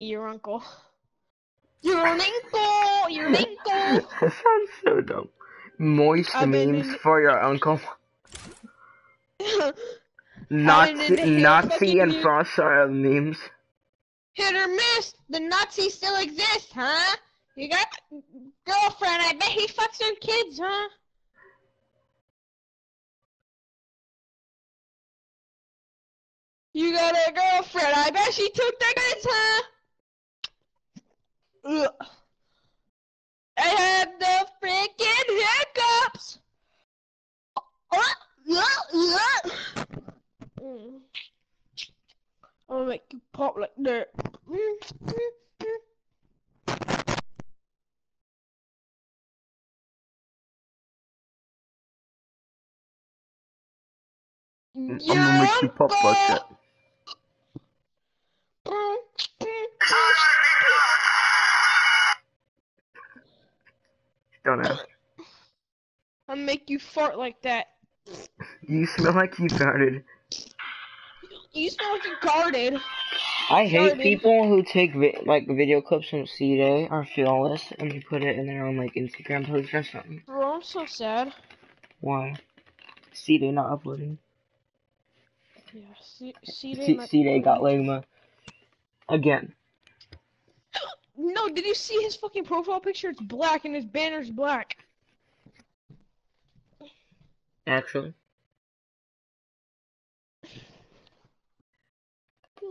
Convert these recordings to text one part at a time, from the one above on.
Your uncle. Your uncle! Your uncle! that sounds so dumb. Moist I've memes in- for your uncle. Hit Nazi, the Nazi and you. Frostfire memes. Hit or miss! The Nazi still exists, huh? You got girlfriend, I bet he fucks her kids, huh? You got a girlfriend, I bet she took the kids, huh? Ugh. I have the freaking hiccups! Mm. I'll make you pop like that. I'm gonna make you pop like that. Don't ask. I'll make you fart like that. You smell like you farted. You smell like you guarded. I hate Farted. people who take vi- like video clips from C-Day or Fearless and they put it in their own like Instagram post or something. Bro, I'm so sad. Why? C-Day not uploading. Yeah, see, see, they C- might- C-Day got Ligma. Again. No, did you see his fucking profile picture? It's black and his banner's black. Actually.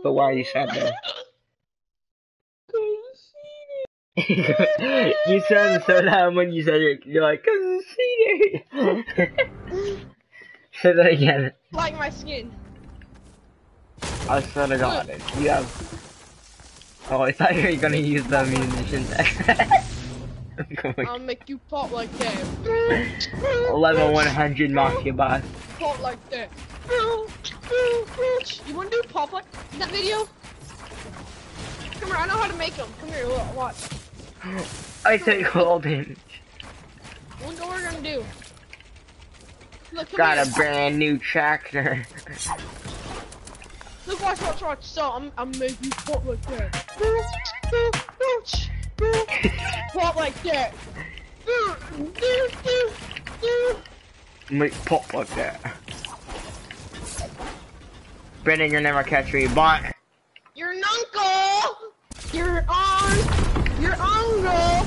But why are you sad though? you sound so loud when you said it. You're like, cause it's C-Day. Say that again. like my skin. I swear to God, you have. Oh, I thought you were gonna use the going. I'll make you pop like that. Level 100 Mafia boss. Pop like that. You wanna do pop like that video? Come here, I know how to make them. Come here, look, watch. I take all damage. Look what we're gonna do. Look, Got here. a brand new tractor. Look, watch, watch, watch. So I'm, I'm making you pop like that. Pop like that. Make pop like that. Brendan, you'll never catch me, but Your uncle. Your aunt. Your uncle.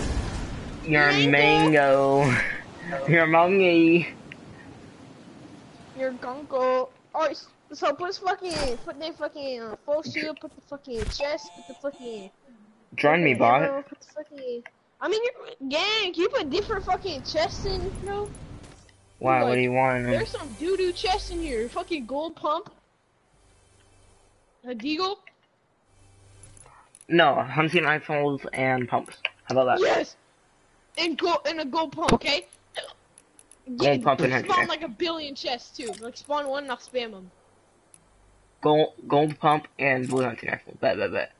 your Mango. mango. Your monkey. Your uncle. Oh, so put fucking, put the fucking uh, full shield, put the fucking chest, put the fucking. Join me, bot. ammo, Put the fucking. I mean, you're, gang, you put different fucking chests in, bro? Why? What like, do you want? There's some doo doo chests in here. Fucking gold pump. A deagle. No, hunting rifles and pumps. How about that? Yes. And go and a gold pump, okay? Gold pump and spawn like a billion chests too. Like spawn one and I'll spam them. Gold, gold pump and blue hunting rifle. Bet, bet, bet.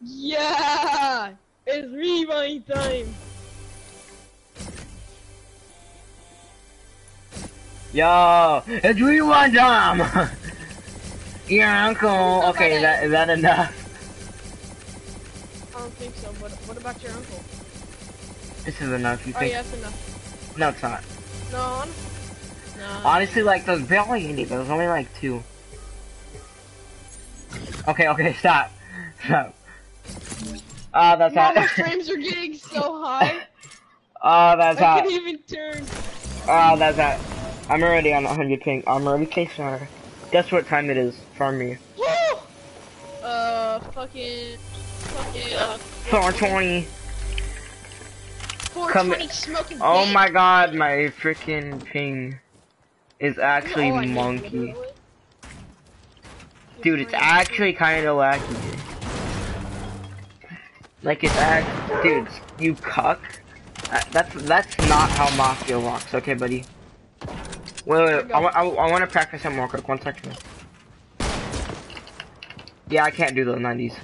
Yeah, it's rewind time. Yo, it's rewind time. Your uncle. Okay, bad. that is that enough? I don't think so. But what about your uncle? This is enough. You Oh think? yeah, that's enough. No, it's not. No. No. Honestly, like those barely any. There's only like two. Okay, okay, stop. Stop. Ah, that's Wow, my hot. frames are getting so high. Ah, that's I hot. can't even turn. Ah, that's hot. I'm already on 100 ping. I'm already stationary. Guess what time it is for me? Woo! Uh, fucking, fucking, uh, 420. 420 smoking. Oh my god, my freaking ping is actually Oh, I monkey. Dude, it's actually kind of wacky. Like it's act, dude, you cuck. Uh, That's that's not how mafia walks. okay, buddy. Wait, wait, I, I, I want to practice some more quick. One second. Yeah, I can't do the 90s.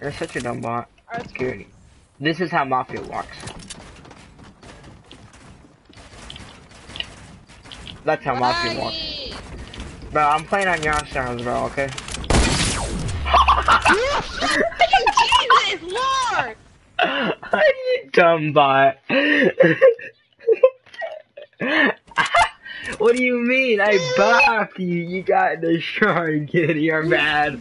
You're such a dumb bot. Security. This is how mafia works. That's how works. Bye. Bro, I'm playing on your servers, bro, okay? Jesus Lord! you dumb bot. what do you mean? I backed you. You got destroyed, kid. You're mad.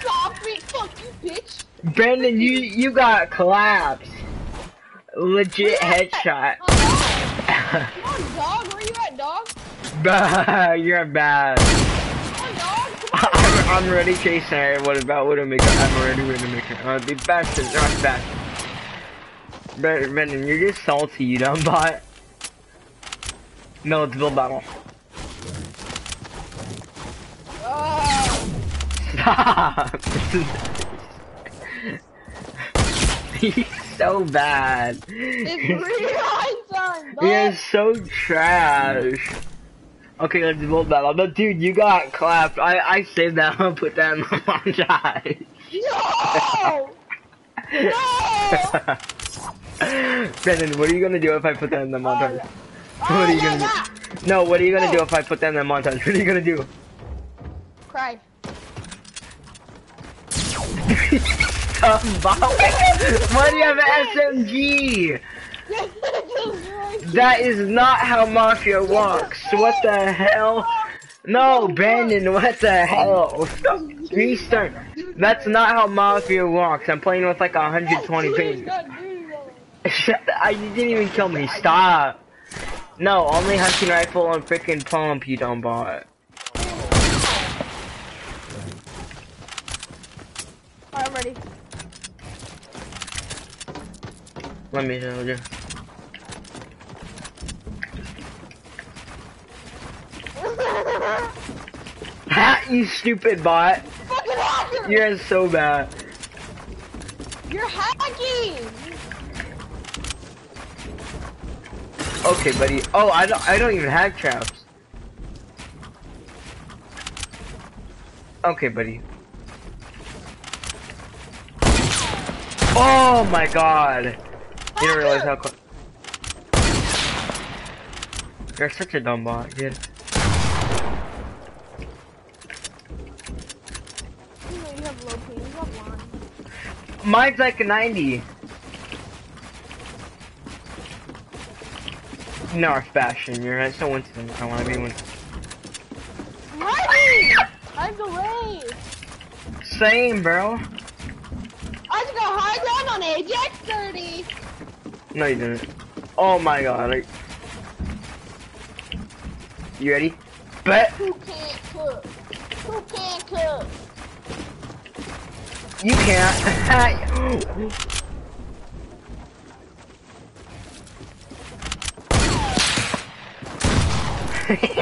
Stop me! Fuck you, bitch! Brandon, you you got collapsed. Legit headshot. Oh, Come on, dog. Where you at, dog? Bah, You're bad. Come on, dog. Come. I'm, I'm already chasing her. What about Widowmaker? I'm already Widowmaker. Uh, the best not best. Brandon, you're just salty, you dumb bot. No, it's build battle. Oh, Stop! He's so bad. it's real, son. He is so trash. Okay, let's build battle. But dude, you got clapped. I I saved that. I'll put that in the montage. No! No! Brendan, what are you gonna do if I put that in the montage? Oh, What are you yeah, gonna yeah. do? No, what are you gonna do if I put that in the montage? What are you gonna do? Cry. Why do you have an SMG? That is not how Mafia walks. What the hell? No, Brandon, what the hell? Stop. Restart. That's not how Mafia walks. I'm playing with like 120 ping. Shut the- I, you didn't even kill me. Stop. No, only hunting rifle and freaking pump, you dumb bot. I'm ready. Let me tell you. Ha, you stupid bot. Fucking hacker! You're so bad. You're hacking! Okay, buddy. Oh, I don't. I don't even have traps. Okay, buddy. Oh my god! You didn't realize how close. You're such a dumb bot, dude. You know you have low ping. You have line. Mine's like a 90. Nerf Bastion, you're right. So Winston. I want to be Winston. Ready! I have the way. Same, bro. I just got high ground on Ajax 30. No, you didn't. Oh my god. Like... You ready? Bet. Who can't cook? Who can't cook? You can't.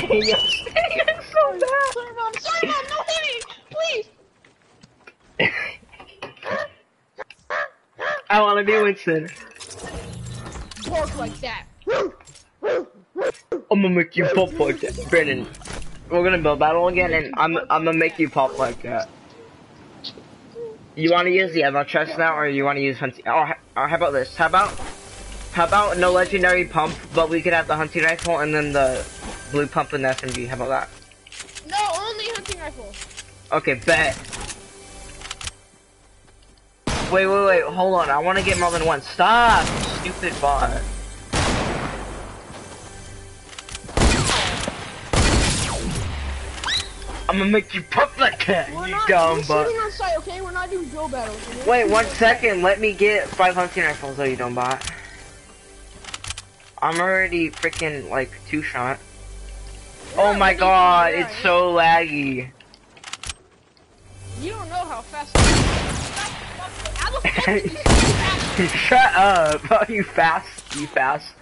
you're, you're so bad. Sorry, mom. Sorry, mom. No hitting. Please. I want to be Winston. Bark like that. I'm gonna make you pop like that, Brandon. We're gonna build battle again, and I'm I'm gonna make you pop like that. You want to use the ammo chest now, or you want to use hunting? Oh, h- or how about this? How about how about no legendary pump, but we could have the hunting rifle and then the blue pump and the SMG. How about that? No, only hunting rifle. Okay, bet. Wait, wait, wait, hold on. I want to get more than one. Stop, you stupid bot. I'm gonna make you pop like that, We're you not dumb we're shooting on site, okay? We're not doing drill battles. okay? Wait, one second. Let me get five hunting rifles, though, you dumb bot. I'm already freaking like two shot. Oh my god, it's so laggy. You don't know how fast. How the fuck did you shoot that? Shut up! Oh, you fast, you fast.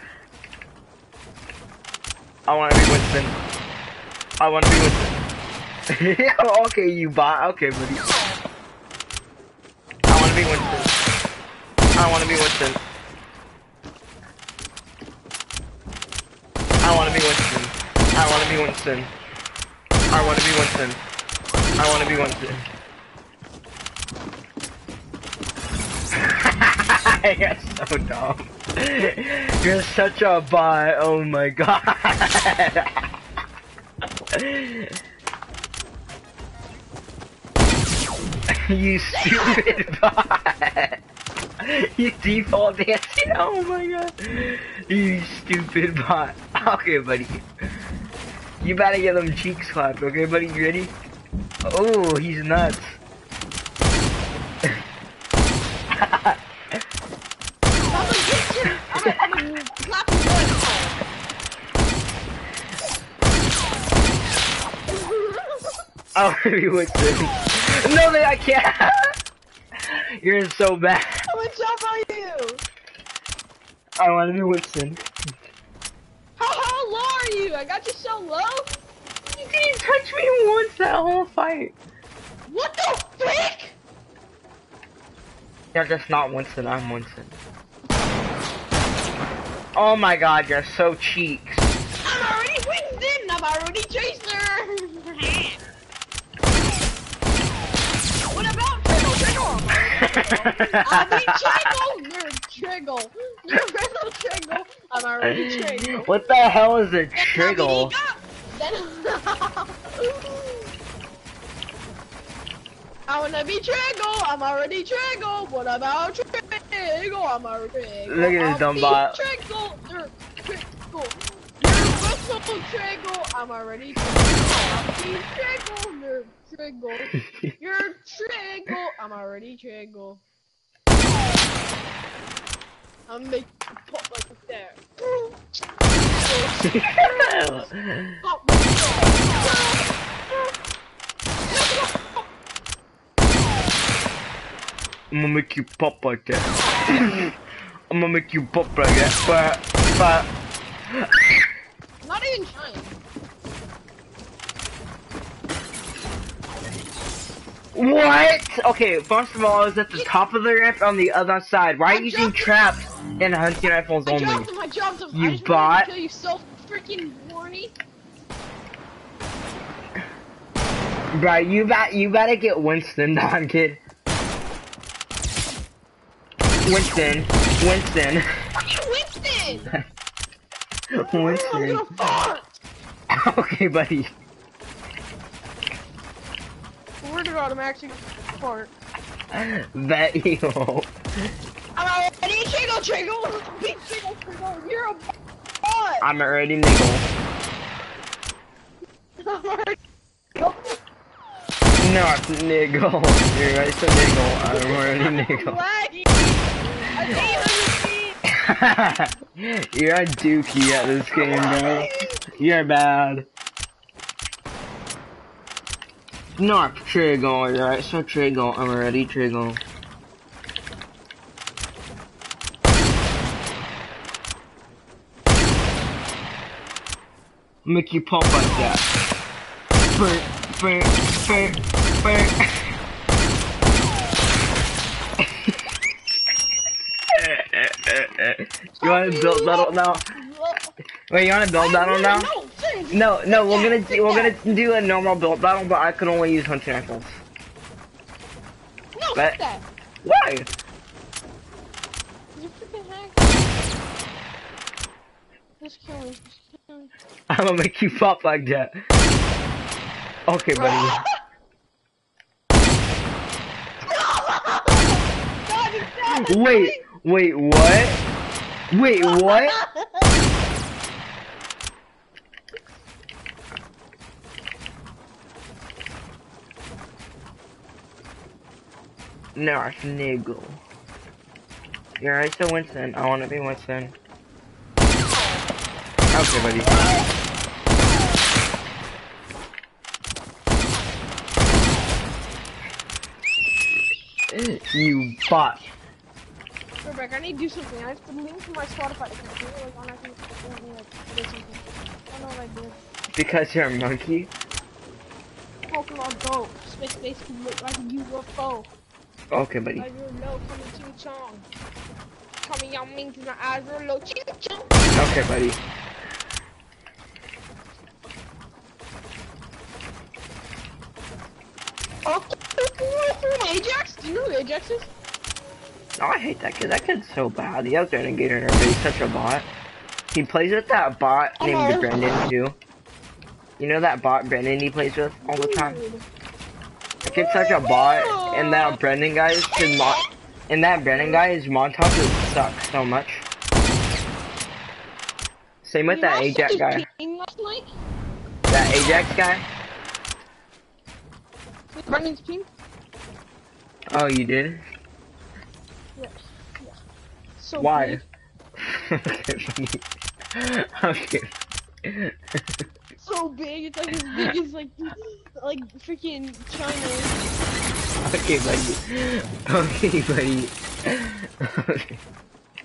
I want to be Winston. I want to be Winston. okay, you bot. Okay, buddy. I want to be Winston. I want to be Winston. I want to be Winston. I want to be Winston. I want to be Winston. I want to be Winston. You're so dumb. You're such a bot. Oh my god. you stupid bot. you default dancing. Oh my god. You stupid bot. Okay, buddy. You better get them cheeks clapped, okay, buddy? You ready? Oh, he's nuts. You. I'm gonna, I'm gonna clap you good. he went in. No, man, I can't. You're so bad. How much job are you? I want to be Winston. How, how low are you? I got you so low. You didn't touch me once that whole fight. What the frick? You're just not Winston, I'm Winston. Oh my god, you're so cheeks. I'm already Winston. I'm already Chaser. I'll be Triggle. You're Triggle. You're Triggle. Triggle. I'm already Triggle. what the hell is a triggle? I wanna be Triggle, I'm already Triggle. What about Triggle? I'm already Triggle. Look at this dumb bot. Triggle, you're Triggle. You're Triggle, I'm already Triggle. I'll be Triggle, you're Triggle. You're Triggle, I'm already Triggle. I'm make you pop like that. Pop like that. I'm gonna make you pop like that. I'm gonna make you pop like that. But, but, Not even trying. What? Okay, first of all, I was at the top of the ramp on the other side. Why are you I using jumped- traps and hunting rifles I only? him, I dropped him. You I bot. kill you so freaking horny. Bro, you bet you better get Winston on, kid. Winston, Winston, Winston! Winston. okay, buddy. Swear to I'm actually fart. Bet you. won't. I'm already Triggle Triggle! Big Triggle Triggle! You're a bot! I'm already niggle. I'm already Not niggle. You're right to niggle. I'm already niggle. laggy! I'm 800 feet! You're a dookie at this game, bro. You're bad. Not triggle, right? So triggle. I'm already triggle. Make you pop like that. Burn, burn, burn, burn. you wanna build battle now? Wait, you wanna build battle now? No. No, we're gonna do, we're gonna do a normal build battle, but I can only use hunting rifles. No, But- that. Why? You freaking hack. Just kill me. Just kill me. I'm gonna make you pop like that. Okay, buddy. God, it's sad. Wait, wait, what? Wait, what? No, it's niggle. You're right, so Winston. I wanna be Winston. Okay, buddy. Eh, you bot. Rebecca, I need to do something. I have to link to my Spotify account. You know, like, on I like, I don't know what I did. Because you're a monkey? Pokemon Go. Space Space can look like a UFO. Okay, buddy. Like you're low coming ching chong. Coming young ming to my eyes real low ching chong. Okay, buddy. Oh, Ajax? Do you know who Ajax is? Oh, I hate that kid. That kid's so bad. He has Renegade in her, but he's such a bot. He plays with that bot named. Brendan, too. You know that bot Brendan he plays with all the time? Dude. Get such a bot, and that Brendan guy should mod, and that Brendan guy is montage would suck so much. Same with that Ajax guy. his game last night? That Ajax guy. Brendan's team? Oh, you did? Yes. Yeah. So Why? Okay. So big, it's like as big as like like freaking China. okay, buddy. Okay, buddy.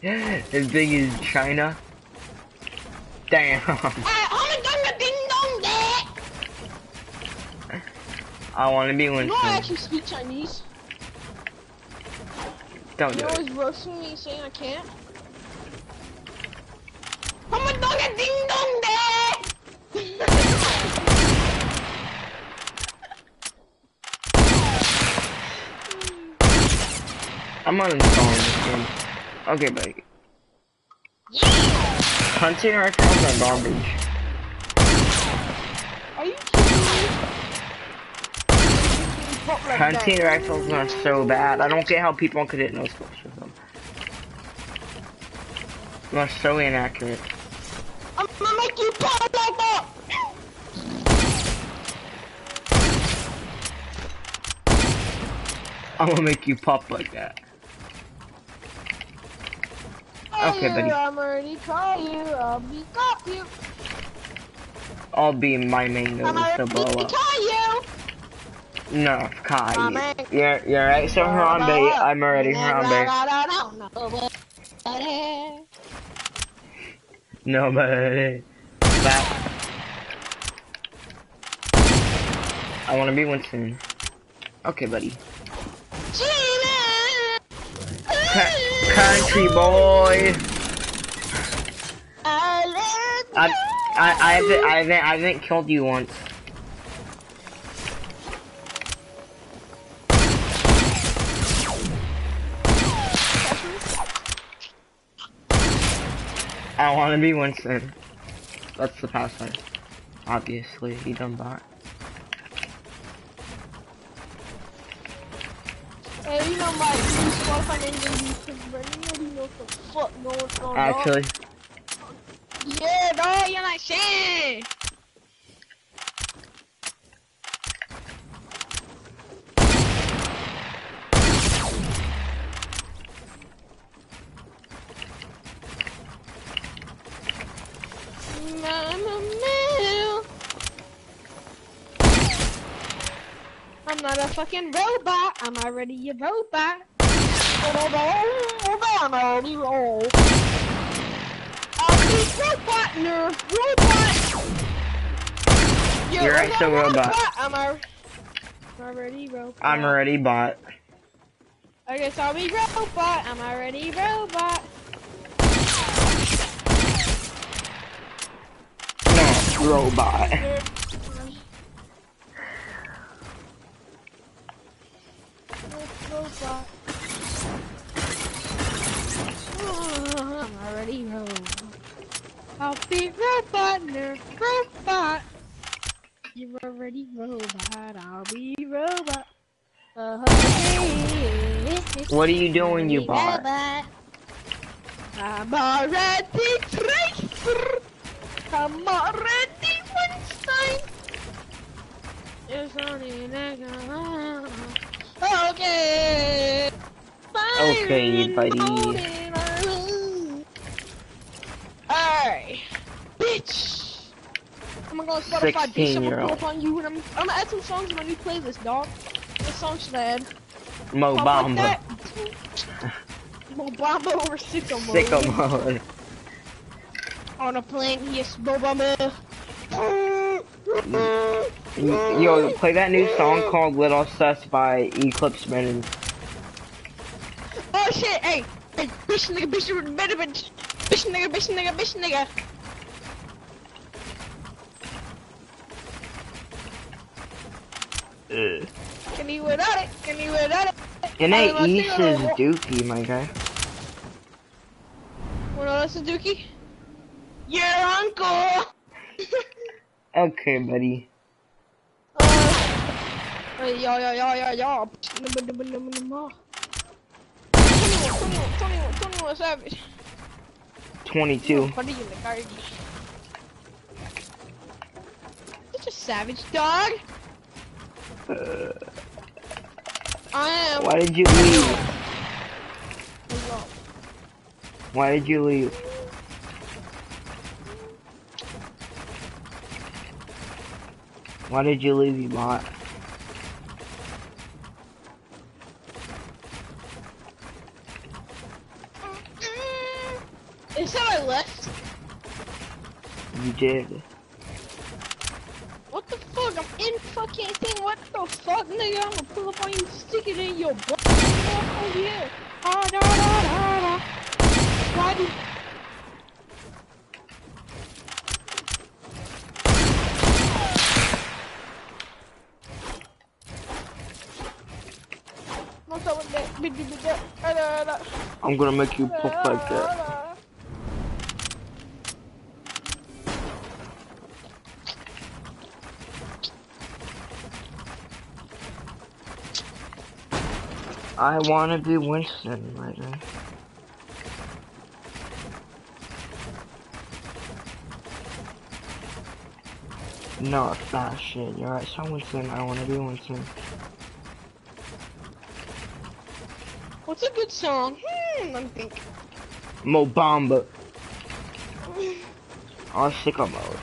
as big as China. Damn. Oh I want to be You one know I actually speak Chinese. Don't do You're it. always roasting me saying I can't. I'm a dog a ding dong I'm uninstalling this game. Okay, buddy. Hunting rifles are garbage. Are you kidding me? Like Hunting that. rifles are so bad. I don't get how people could hit no scopes with them. They're so inaccurate. I'm gonna make you pop like that. I'm gonna make you pop like that. Okay, buddy. I'm already call you. I'll be cop you. I'll be my main I'm nose to blow up. you. No, Kai. Man. You're, you're right, so Harambe. I'm already Harambe. Nobody. That. I wanna be one soon. Okay, buddy. Country boy. I, I, I haven't, I haven't, I haven't killed you once. I want to be Winston. That's the password. Obviously, he done bot. Hey, you know my Spotify name is gonna be Chris Brennan. You already know what the fuck going on. Actually, Yeah, dog, you're not saying. I'm not a fucking robot. I'm already a robot. I'm already roll. I'll be robot nerf, robot. You're right, so robot. I'm a, I'm already robot. I'm already bot. I guess I'll be robot. I'm already robot. Robot. Robot. Oh, I'm already robot. I'll be robot robot. You're already robot. I'll be robot. Uh, What are you doing, you bot? Robot. I'm already Tracer. I'm already Winston. It's only nigga. Okay. Okay, buddy. Alright. Bitch. I'm gonna go on Spotify, bitch. I'm gonna pull up on you and I'm, I'm gonna add some songs to my new playlist, dog. What song should I add? Mo Pop like Bamba. Mo Bamba over Sicko mode. Sicko mode. On a plane, yes, Mo Bamba. Yo, play that new song called Little Sus by Eclipse Brennan. Oh shit, hey, hey, bitch nigga, bitch nigga, bitch bitch, bitch nigga, bitch nigga, bitch nigga. Can you without it? Can you without it? And I that East is dookie, my guy. What else is Dookie? Your uncle. Okay, buddy. Hey, yo, yo, yo, yo, yo. 21, 21, 21, 21 Savage. 22. Funny in the garden. Such a savage dog. Uh, I am. why did you leave? Why did you leave? Why did you leave, you bot? Is that I left? You did. What the fuck? I'm in fucking thing. What the fuck, nigga? I'm gonna pull up on you, stick it in your butt. Oh yeah. Ah, da, da, da, da do? What's up with that? Big, big, big, that. Ah, da, da. I'm gonna make you look like that. I wanna be Winston right now. No, it's not shit. You're right, so Winston. I wanna be Winston. What's a good song? Hmm, let me think. Mo Bamba. Sicko mode.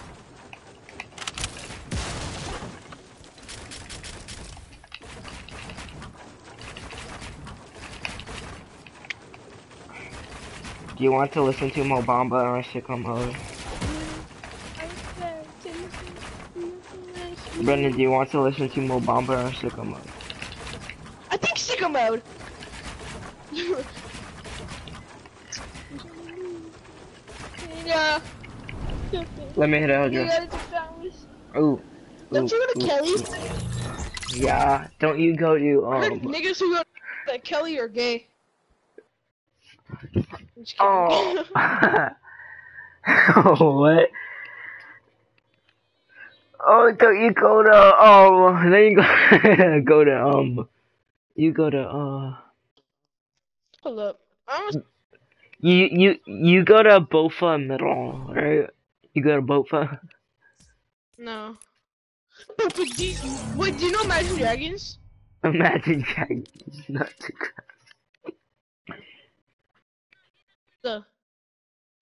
Do you want to listen to Mo Bamba or sicko mode? Brendan, do you want to listen to Mo Bamba or sicko mode? I think sicko mode. yeah. Let me hit Eldra. gotta take that one. Ooh. Don't you go to ooh, Kelly's? ooh. Yeah. Don't you go to um niggas who go to Kelly are gay. I'm just kidding. Oh. what? Oh, don't you go to um? Then you go go to um. You go to uh. Hold up. I'm You you you go to Bofa Middle, right? You go to Bofa. no. But, but do you, wait, do you know Imagine Dragons? Imagine Dragons, not to The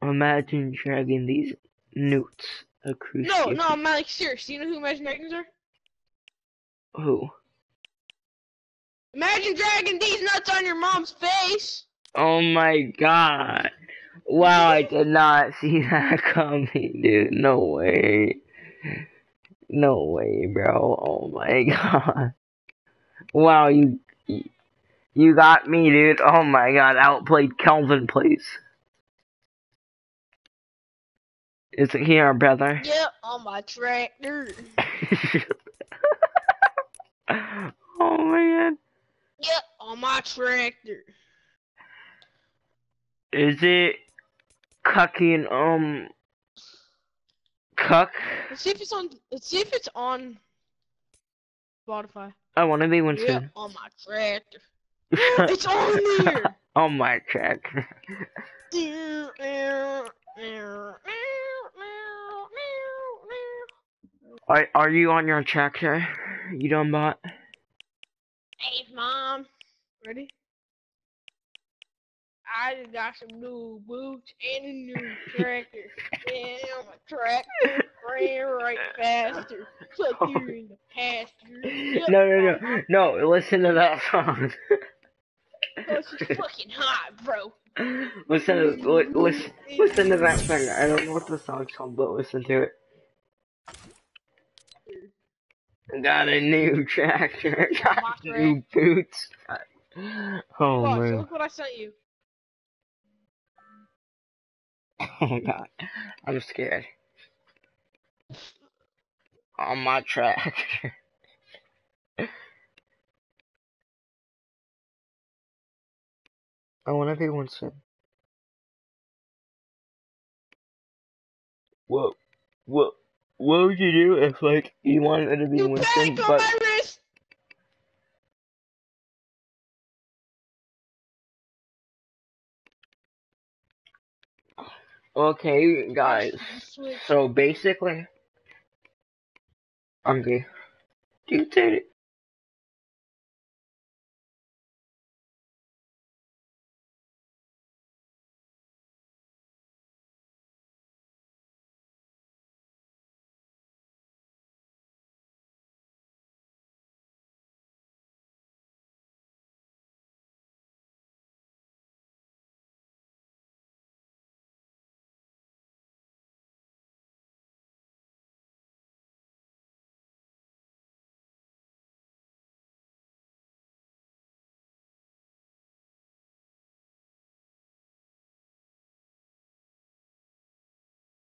Imagine dragging these newts a no, no, I'm not like serious. Do you know who Imagine Dragons are? Who? Imagine dragging these nuts on your mom's face. Oh my god. Wow, I did not see that coming, dude. No way. No way, bro. Oh my god. Wow, you you got me, dude. Oh my god, outplayed Kelvin, please. Is it here, brother? Yeah, on my tractor. oh man. Yeah, on my tractor. Is it cucking um cuck? Let's see if it's on. Let's see if it's on Spotify. I wanna be Yeah, Winston. on my tractor. it's on there. on my track. Are are you on your track, tractor? You done bot? Hey, mom. Ready? I just got some new boots and a new tractor. Yeah, I'm a tractor. Ran right faster. Took you in the pasture. No no no no, listen to that song. Oh, it's just fucking hot, bro. listen to li- listen listen to that song. I don't know what the song's called, but listen to it. Got a new tractor, got new boots. Oh Watch, man. look what I sent you. Oh my god. I'm scared. On my track. I wanna be Winston. What what what would you do if like you wanted to be Winston but Okay, guys. So basically, I'm gay. Dude, dude.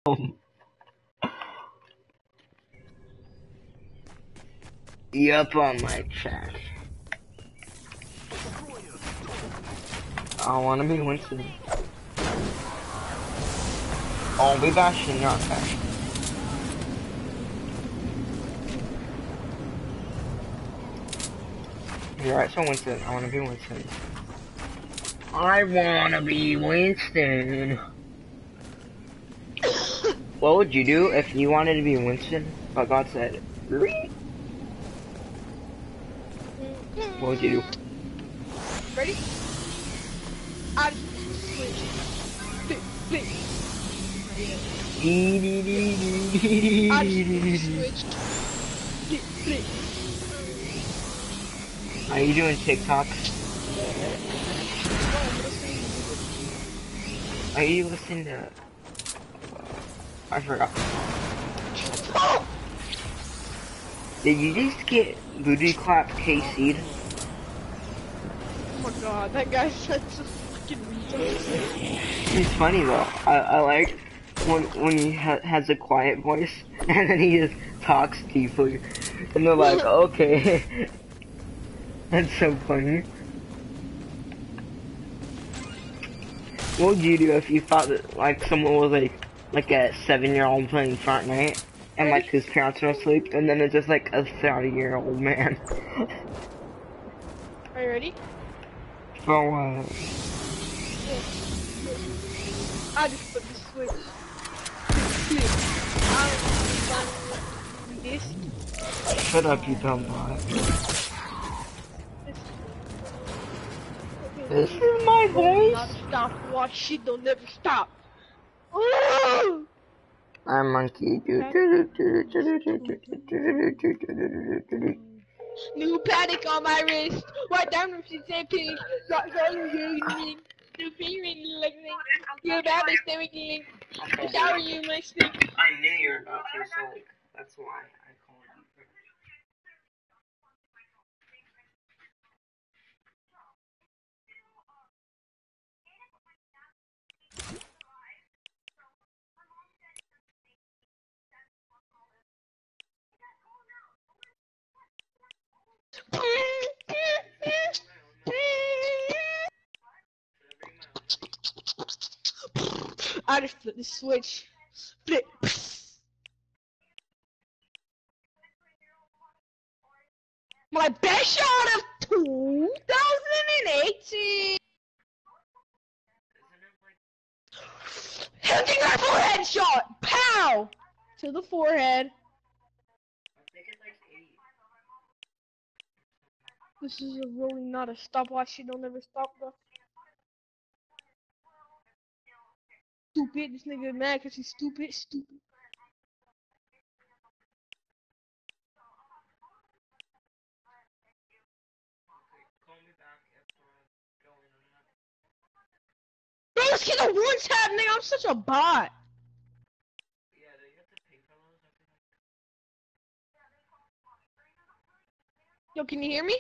Yup on my chat. I wanna be Winston. Oh, we bashing your back. You're right, so Winston. I wanna be Winston. I wanna be Winston. What would you do if you wanted to be Winston, but God said? What would you do? Ready? I switch. Flip, flip. I switch. Flip, flip. Are you doing TikToks? Are you listening to? I forgot. Oh! Did you just get booty clap KC'd? Oh my god, that guy's such a fucking retard. It's funny though. I, I like when when he ha has a quiet voice and then he just talks deeply, and they're like, okay. That's so funny. What would you do if you thought that like someone was like like a seven year old playing Fortnite and like his parents are asleep and then it's just like a thirty year old man? Are you ready? For what? I just put the switch. Flip, flip. I don't know this. Shut up, you dumb bot. This is my voice. Stop. Watch shit. Don't never stop. Ooh! I'm monkey. New panic on my wrist. Right down with the same pink. Got New feeling like You're bad at staring. Shower you my stick. I knew you were about to, so that's why I just flipped the switch. Flip. My best shot of 2018. Hunting rifle headshot. Pow! To the forehead. This is rolling, not a stopwatch. You don't ever stop, bro. Stupid. This nigga mad because he's stupid. Stupid. Bro, this kid a one tap, nigga. I'm such a bot. Yo, can you hear me?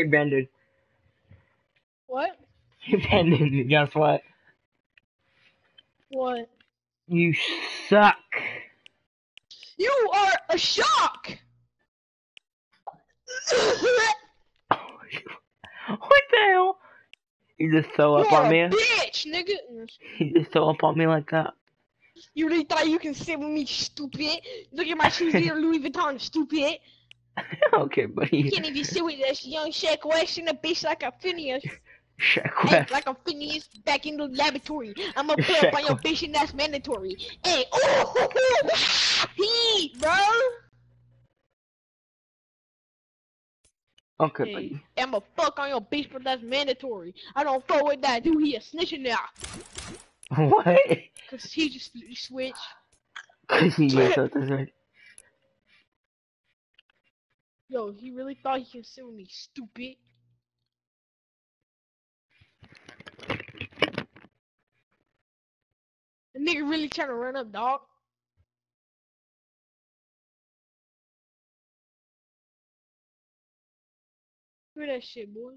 Hey, Brandon. What? Hey, Brandon, guess what? What? You suck. You are a shock! What the hell? You just throw up You're on a me? bitch, nigga! You just throw up on me like that? You really thought you can sit with me, stupid? Look at my shoes here, Louis Vuitton, stupid. okay, You buddy. can't even sit with this young Sheck Wes in a bitch like a Phineas. Sheck Hey, Wes. like a Phineas back in the laboratory. I'ma put up on your bitch and that's mandatory. Hey, oh, he, bro. Okay, Hey, buddy. I'ma fuck on your bitch, but that's mandatory. I don't fuck with that dude. He a snitching now. What? Cause he just switch. Cause he gets out right. Yo, he really thought he could sit with me, stupid. The nigga really trying to run up, dog. At that shit, boy.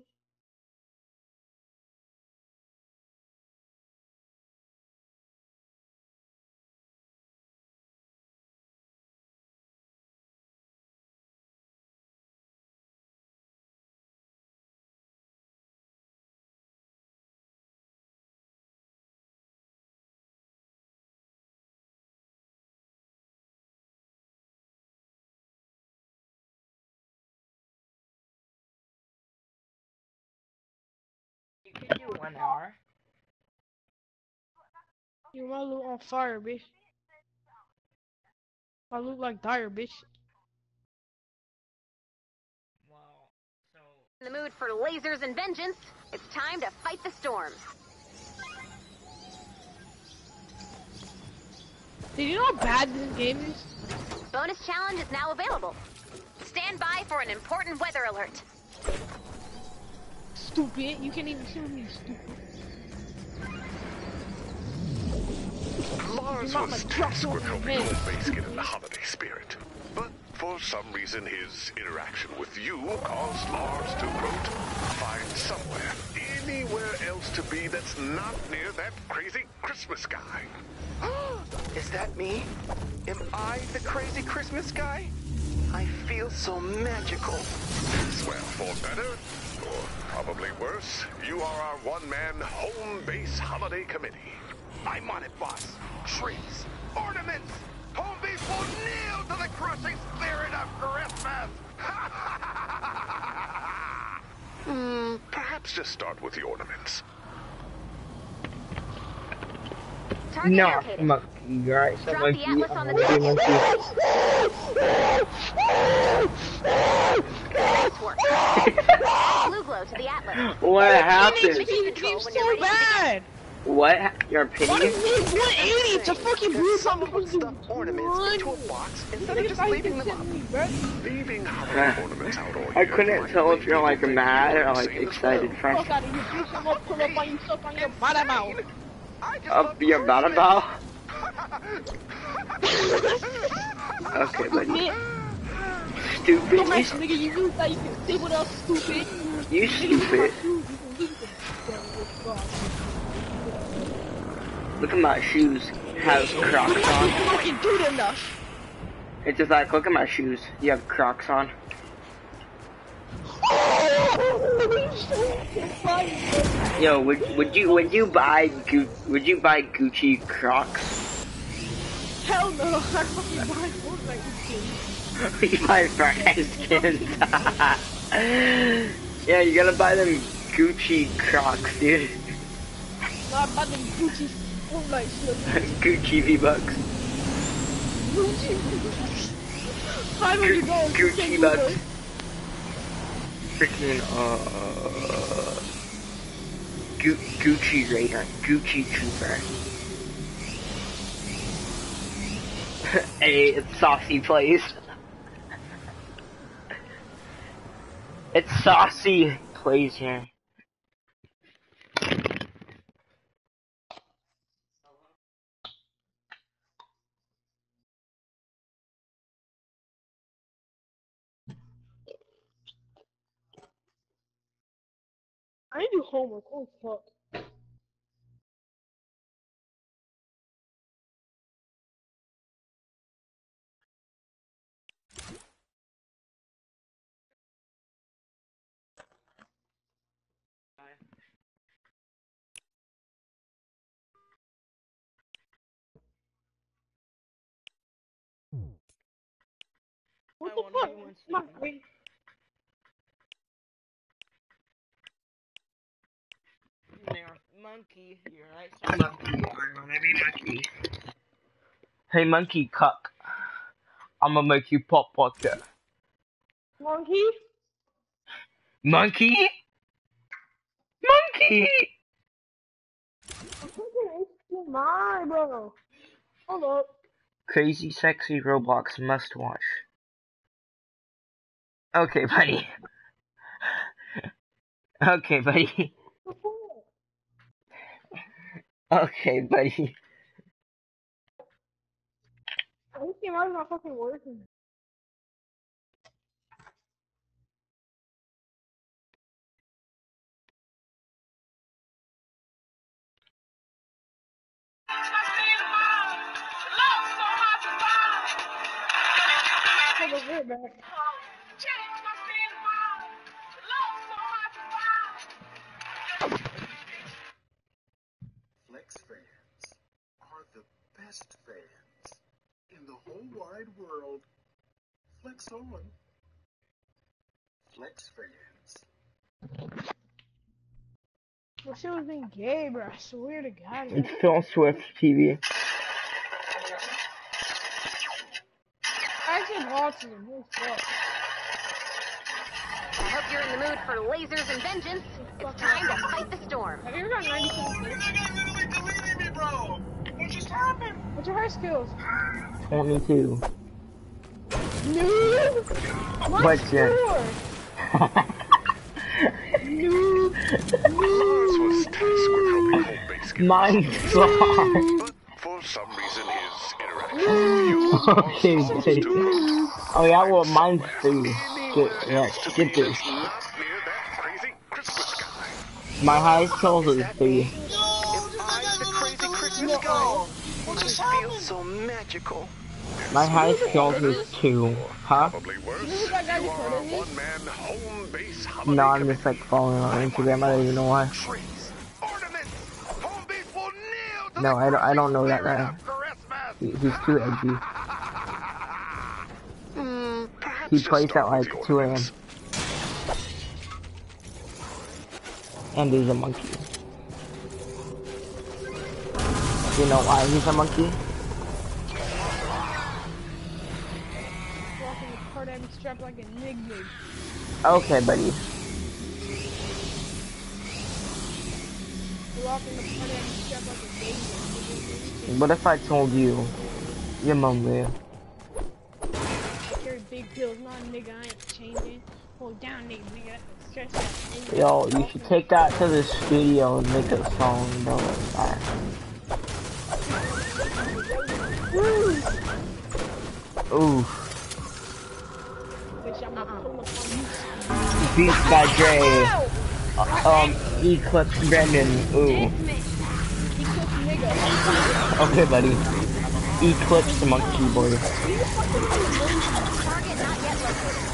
You might look on fire, bitch. I look like dire, bitch. Well, so. In the mood for lasers and vengeance, it's time to fight the storms. Did you know how bad this game is? Bonus challenge is now available. Stand by for an important weather alert. Stupid. You can't even shoot me, stupid. Mars Not was tasked with helping. Home Base get in the holiday spirit. But for some reason, his interaction with you caused Mars to, quote, find somewhere, anywhere else to be that's not near that crazy Christmas guy. Is that me? Am I the crazy Christmas guy? I feel so magical. Well, for better, or probably worse, you are our one-man Home Base Holiday Committee. I'm on it, boss. Trees, ornaments. Home base will kneel to the crushing spirit of Christmas. Hmm, perhaps just start with the ornaments. Target No, located. monkey, you're right. So Drop the atlas on the I'm gonna be Nice work. Add blue glow to the atlas. What happened? Mission This control game's so you're ready bad. What? Your opinion? does it 180 to fucking blue There's something someone stuff ornaments into a box instead of just leaving them up. Leaving ornaments out all I couldn't tell if you're like mad or like excited well. first. Fuck out of here, bitch. I'm pull up on you, on your bottom out. Up your bottom Christmas. Okay, buddy. Stupid. Stupid. Dumbass You, nigga, you really thought you could sit with us, stupid. you stupid. Look at my shoes. Has Crocs You on. fucking good enough. It's just like, look at my shoes. You have Crocs on. Yo, would would you would you buy Gu- would you buy Gucci Crocs? Hell no, I fucking buy Fortnite skins. you buy Fortnite skins. yeah, you gotta buy them Gucci Crocs, dude. No, I bought them Gucci Fortnite skins. Gucci V Bucks. Gucci. Five hundred dollars. Gucci bucks. Freaking uh Gu- Gucci Raider, Gucci Trooper. hey, it's Saucy Plays. it's Saucy Plays here. I need to do homework. Oh fuck. What I the fuck? My second. There, monkey, you're right. so Monkey, I wanna be monkey. Hey, monkey cuck. I'm gonna make you pop like that. Monkey? Monkey? Monkey! I'm fucking HDMI, bro. Hold up. Crazy sexy Roblox must watch. Okay, buddy. okay, buddy. What the fuck? Okay, buddy. HDMI is not fucking working. Back. Best fans in the whole wide world. Flex on. Flex fans. Well, she was being gay, bro. I swear to God. bro. It's Phil Swift TV. I actually have autism. Holy fuck. I hope you're in the mood for lasers and vengeance. It's time to fight the storm. Have you ever got 97 kills? guy literally deleted me, bro just happened? What's your high skills? 22. Noob! What's score! Noob! Noob! My! For some reason his interaction Oh yeah, well mine's too. Get, yeah, get this. My highest skills is 3. Magical. My highest kills is two. Huh? Probably worse. This is that guy You you are a quoted me? one-man home base holiday No, I'm just like following on Instagram. I don't even know why. Trees, ornaments, home base will kneel to No, I don't- I don't know that spirit guy. He, he's too edgy. Hmm, He plays at like 2 a.m. And he's a monkey. You know why he's a monkey? A nigga. What if I told you your mom? Carry big pills, not nigga. I ain't changing. Hold down, nigga. Nigga, stress. Yo, you should take that to the studio and make a song, bro. Alright. Ooh, beat by Dre. Um, Eclipse Brandon. Ooh. He killed the nigga. Okay, buddy. Eclipse the monkey boy. Target not yet located.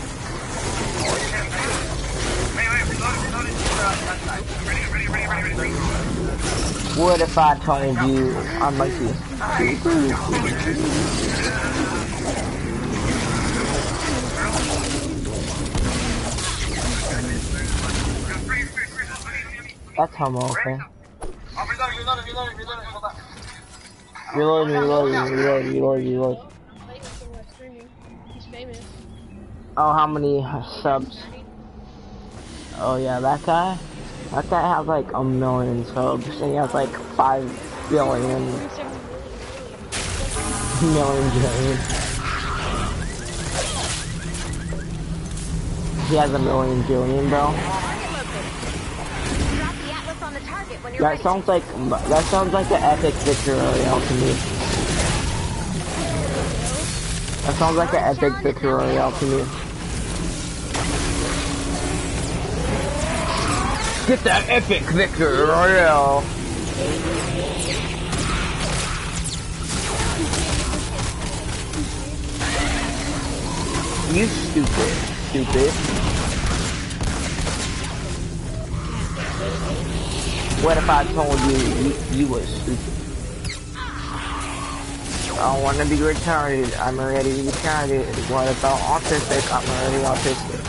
What if I told you I'm monkey? That's homo, okay? Reload, reload, reload, reload, reload. Like, so we're streaming. He's famous. Oh, how many uh, subs? Oh yeah, that guy? That guy has like a million subs, and he has like five billion, 37 million. million billion. He has a million billion, bro. You're That ready. sounds like that sounds like an epic victory royale to me. That sounds like an epic victory royale to me. Get that epic victory royale. You stupid, stupid. What if I told you you, you was stupid? I don't want to be retarded. I'm already retarded. What about autistic? I'm already autistic.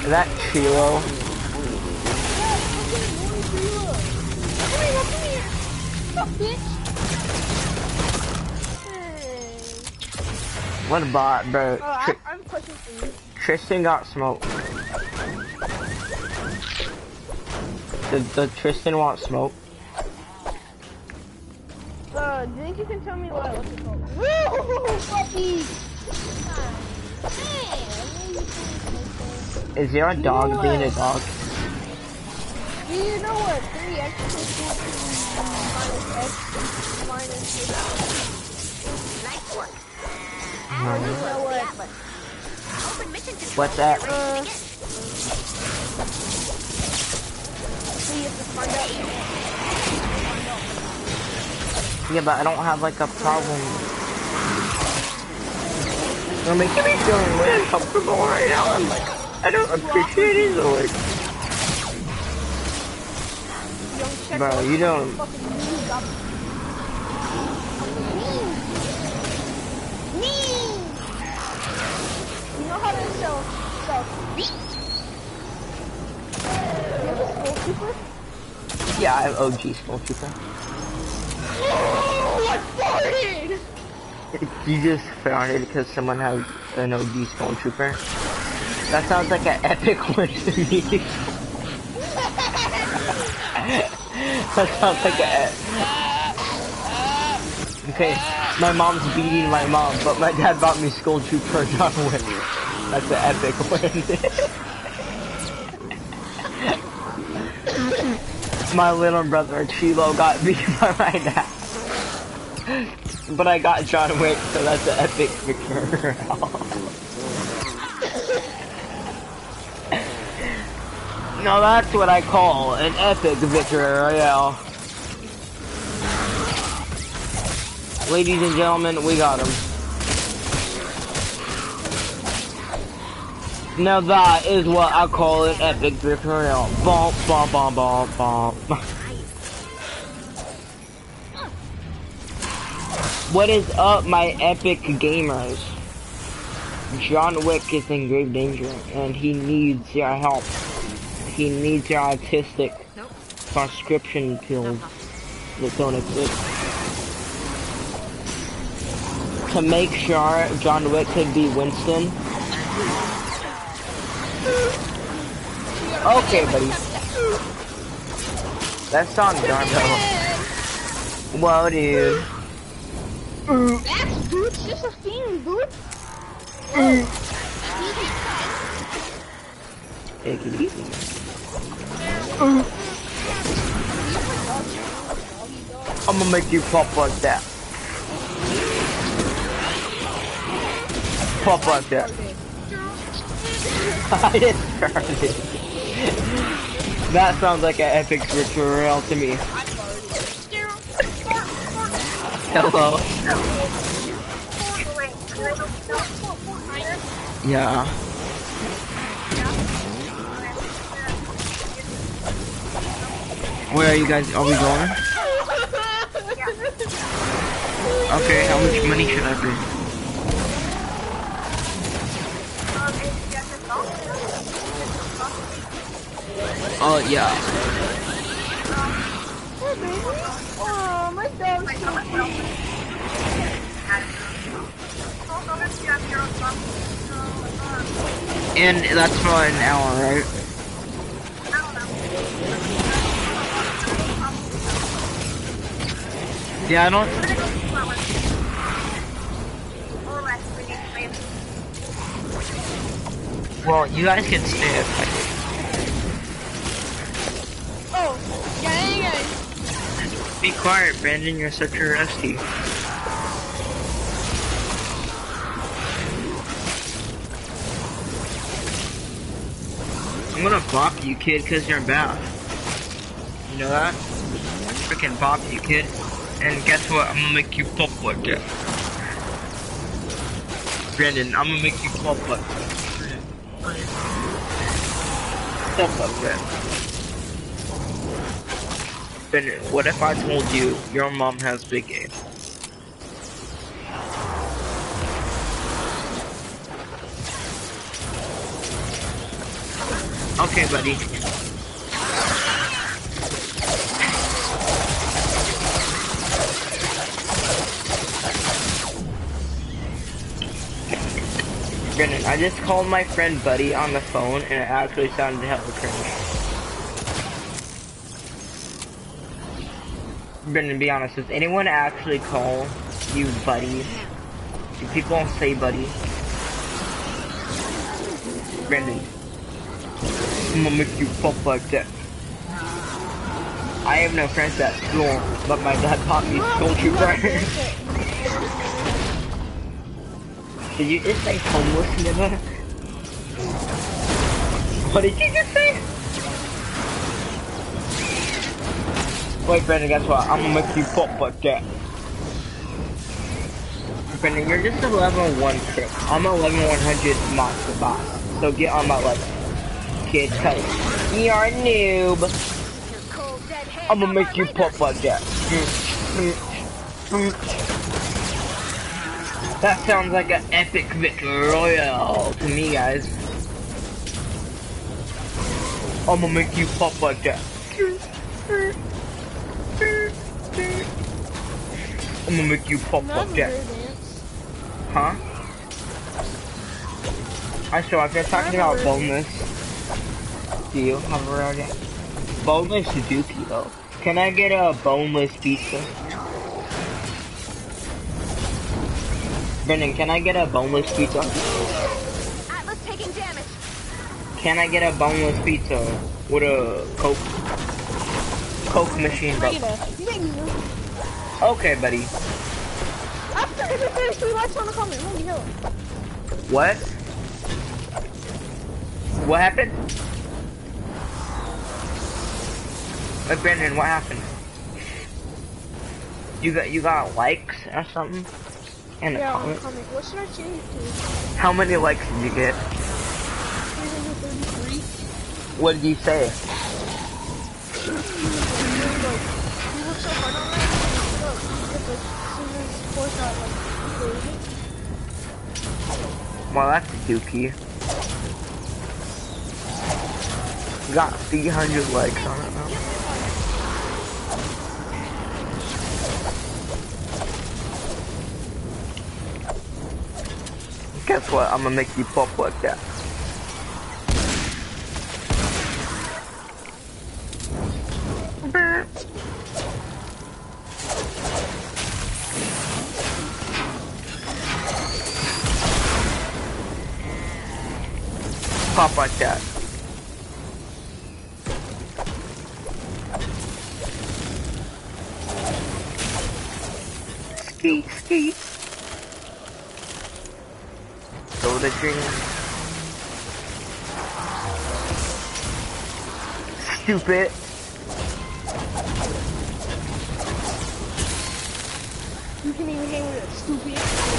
Is that Chilo? What about, bro? Oh, I, Tr- I'm pushing for you. Tristan got smoked. Did, Tristan want smoke? Uh, do you think you can tell me what what's it called? Woo! Puppy! Is there a dog Yeah. being a dog? Do you know what 3x equals minus x minus x? Nice work. No. Atlas, You know what? What's that? Get ready to Uh, begin. So you have to find out. Yeah, but I don't have like a problem. You're making me feel really uncomfortable right now. I'm like, I don't appreciate it. So like, Young Bro, you don't- fucking knees up. Knees! You know how to sell stuff. You have a skull keeper? yeah, I have OG Skulltrooper. Oh, I farted! You just found it because someone has an OG Skulltrooper. That sounds like an epic win to me. that sounds like a. Okay, my mom's beating my mom, but my dad bought me Skull Trooper John Wick. That's an epic win. my little brother Chilo got beat by my dad. But I got John Wick, so that's an epic victory. now that's what I call an epic victory royale. Ladies and gentlemen, we got him. Now that is what I call an epic victory royale. Bom, bom, bom, bom, bom. What is up, my epic gamers? John Wick is in grave danger, and he needs your help. He needs your autistic prescription pills that don't exist. To make sure John Wick could be Winston. Okay, buddy. That song though. Whoa, dude. That's Boots, just a thing, Boots. Take it easy. I'm gonna make you pop like that. Pop like that. I. That sounds like an epic ritual to me. Hello. Yeah. Where are you guys? Are we going? Okay, how much money should I bring? Oh yeah. Hey, baby. Oh, my dog's so cute. And that's for an hour, right? Yeah, I don't. Well, you guys can stay if Be quiet, Brandon, you're such a rusty. I'm gonna bop you, kid, cause you're bad. You know that? I freaking bop you, kid. And guess what? I'm gonna make you pop like that. Brandon, I'm gonna make you pop like that. Like that. What if I told you your mom has big game? Okay, buddy. Brennan, I just called my friend Buddy on the phone and it actually sounded hella cringe. Brendan, be honest, does anyone actually call you buddy? Do people say buddy? Brendan, I'm gonna make you pop like that. I have no friends at school, but my dad taught me Skull Trooper. Did you just say homeless, Niva? What did you just say? Wait, Brendan, guess what? I'm gonna make you pop like that. Brendan, you're just a level 1 trick. I'm a level 100 monster boss. So get on my level. Kid, cause you're a noob. I'm gonna make you pop like that. That sounds like an epic victory royale to me, guys. I'm gonna make you pop like that. I'm gonna make you pop Not a that. Huh? I saw if you're talking about boneless. Do you have a already? Boneless Suzuki though. Can I get a boneless pizza? Brendan, can I get a boneless pizza? Atlas taking damage. Can I get a boneless pizza with a Coke? Coke machine, bro. Okay, buddy. After if it finished, we likes on the comment. Holy hell. What? What happened? Wait, Brandon, what happened? You got you got likes or something? And a Yeah, the comment? comment. What should I change to? How many likes did you get? 333? What did you say? Like, you worked so hard on that, you know, because like, as soon as Force got like created, Well, that's a dookie. Got 300 likes on it now. Guess what? I'm gonna make you pop like that. Pop like that. Ski, ski. Go the dream. Stupid. you can even hang with it, stupid.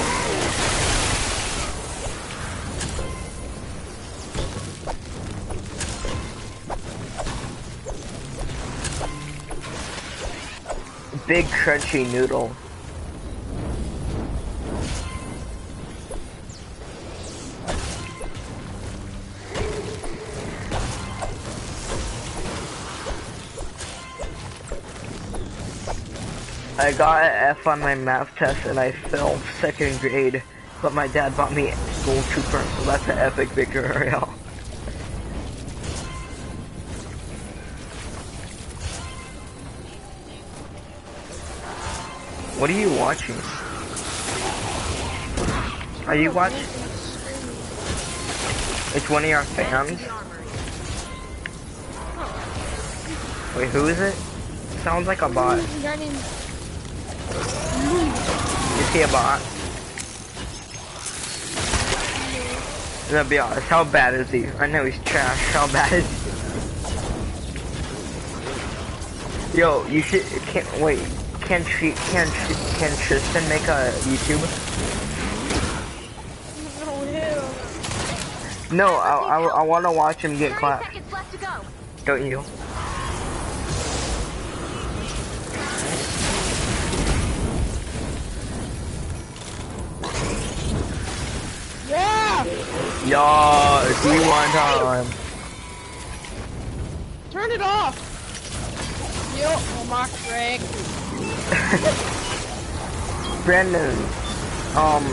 Big crunchy noodle. I got an F on my math test and I failed second grade, but my dad bought me Skull Trooper, so that's an epic victory. What are you watching? Are you watching? It's one of your fans? Wait, who is it? Sounds like a bot. Is he a bot? Let's be honest, how bad is he? I know he's trash. How bad is he? Yo, you should, can't, wait, can, she, can, she, can Tristan make a YouTube? No, hell. No, I, I, I want to watch him get 30 clapped. seconds left to go. Don't you? Yeah! Yo, see one time. Turn it off! Yo, oh my frick. Brandon, um,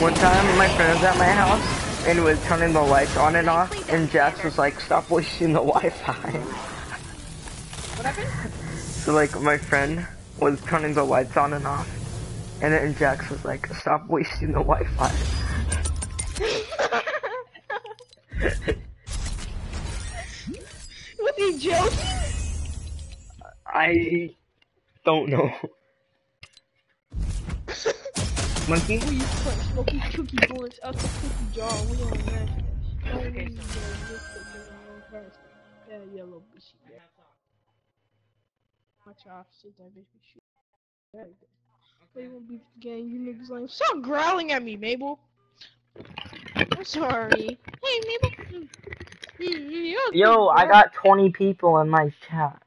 one time my friend was at my house and was turning the lights on and off, and Jax was like, "Stop wasting the Wi-Fi." What happened? So like my friend was turning the lights on and off, and then Jax was like, "Stop wasting the Wi-Fi." Was he joking? I don't know. Monkey? We used to put smoky cookie bullets out the cookie jar. We don't on that. Okay, Yeah, yellow bushy. Yeah. Watch out, shit, that bitch be shoot. There you go. Play one beef game, you niggas like, stop growling at me, Mabel. I'm sorry. Hey, Mabel. You're Yo, I got 20 people in my chat.